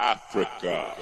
Africa.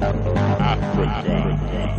Africa. Africa.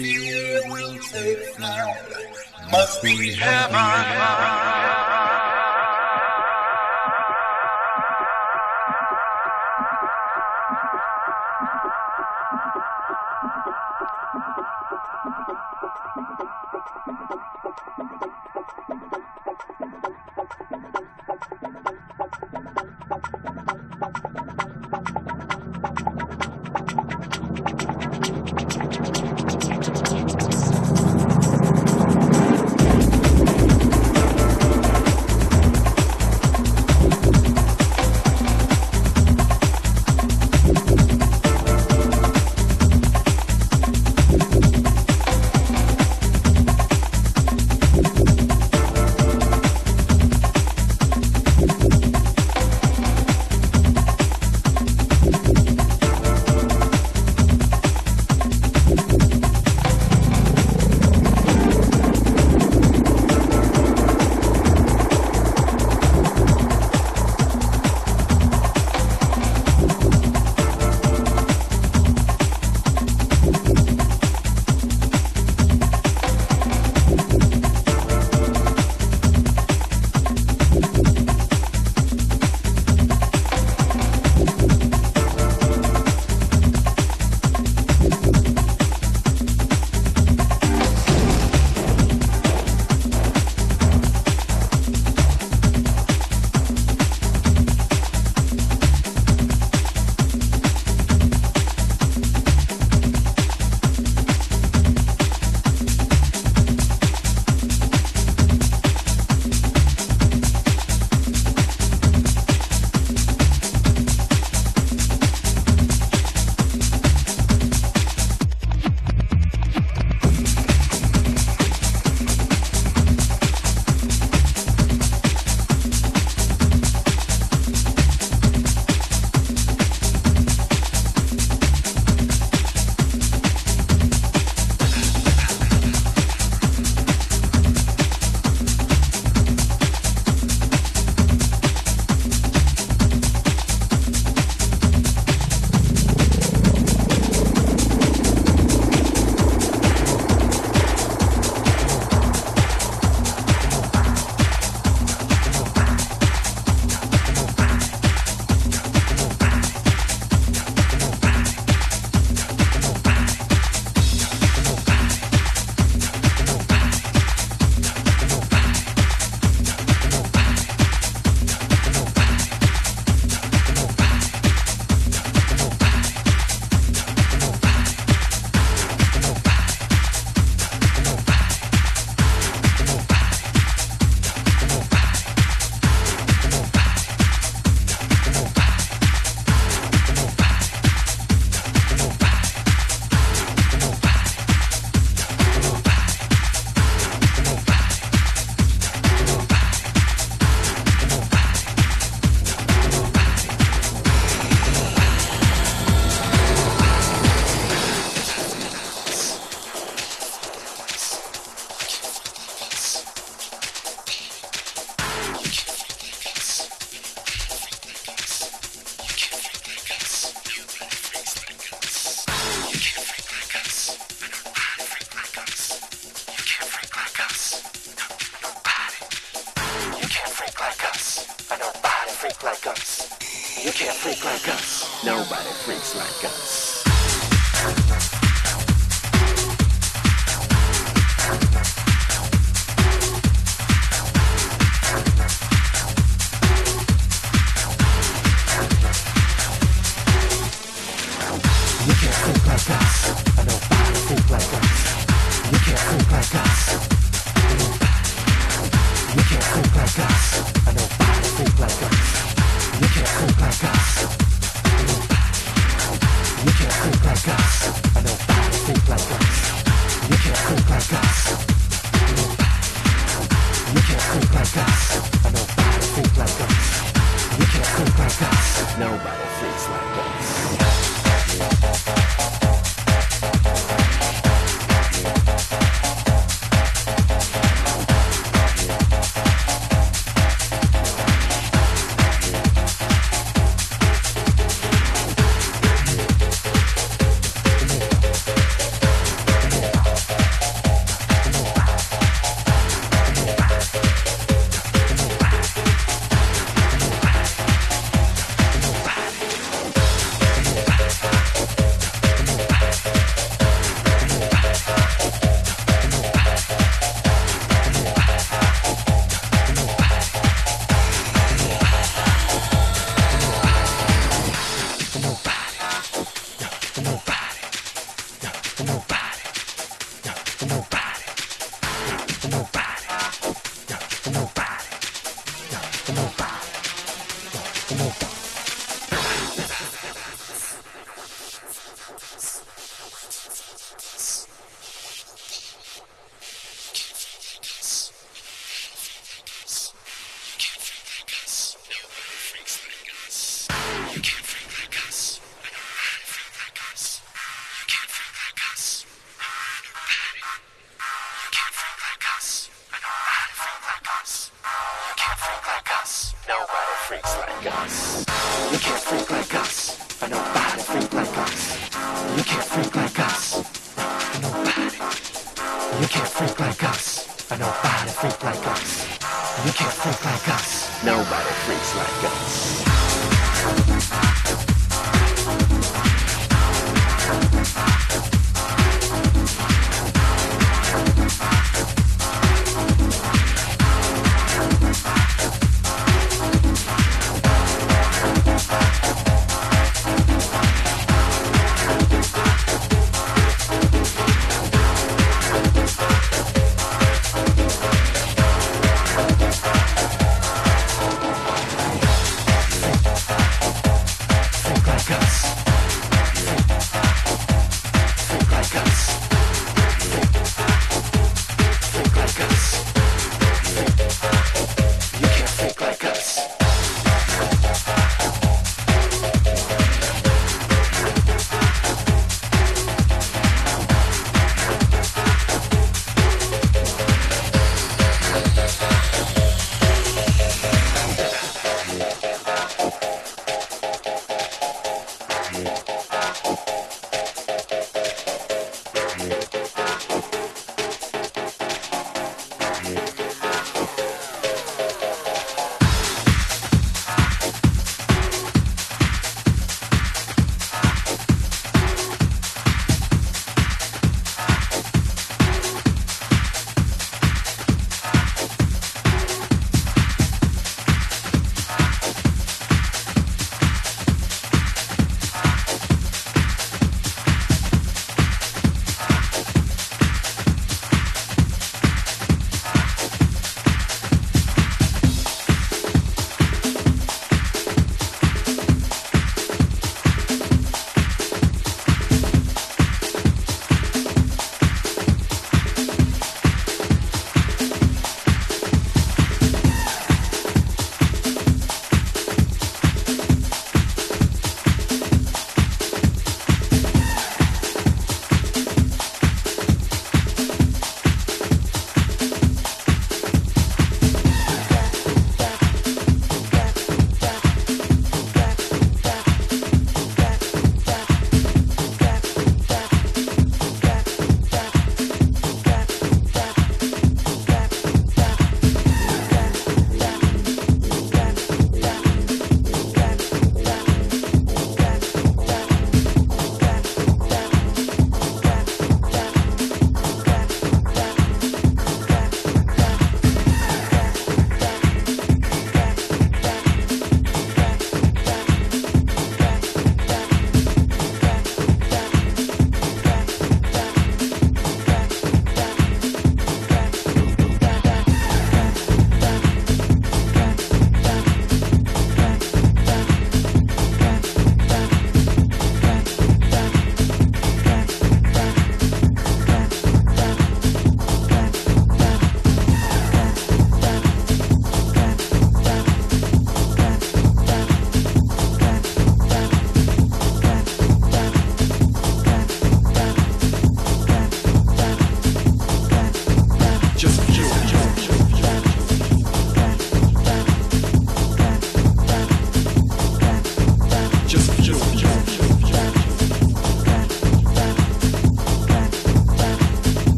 Fear will take flight. Must be heaven.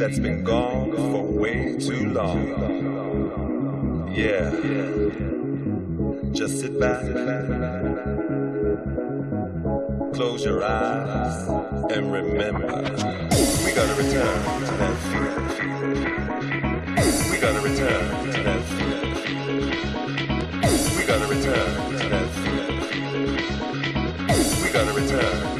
That's been gone for way too long. Yeah, just sit back, close your eyes, and remember, we gotta return to that feeling. We gotta return to that feeling. We gotta return to that feeling. We gotta return